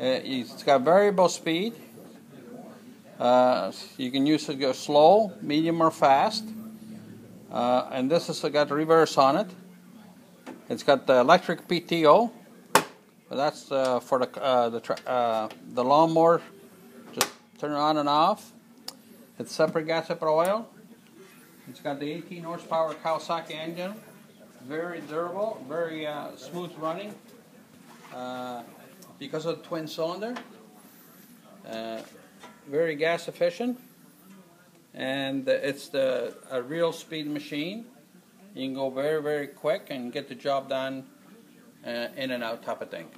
Uh, it's got variable speed. Uh, you can use it go slow, medium, or fast. Uh, and this has got reverse on it. It's got the electric PTO. That's uh, for the uh, the uh, the lawnmower. Just turn it on and off. It's separate gas, separate oil. It's got the 18 horsepower Kawasaki engine. Very durable, very smooth running. Because of the twin cylinder. Uh, very gas efficient. And it's the a real speed machine. You can go very, very quick and get the job done uh, in and out type of thing.